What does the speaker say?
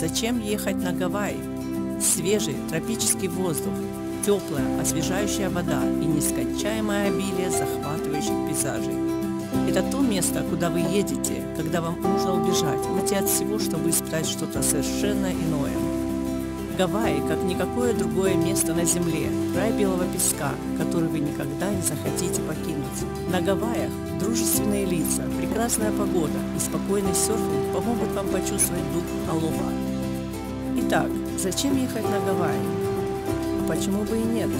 Зачем ехать на Гавайи? Свежий тропический воздух, теплая, освежающая вода и нескончаемое обилие захватывающих пейзажей. Это то место, куда вы едете, когда вам нужно убежать, уйти от всего, чтобы испытать что-то совершенно иное. Гавайи, как никакое другое место на Земле, край белого песка, который вы никогда не захотите покинуть. На Гавайях дружественные лица, прекрасная погода и спокойный серфинг помогут вам почувствовать дух алоха. Итак, зачем ехать на Гавайи? Почему бы и нет?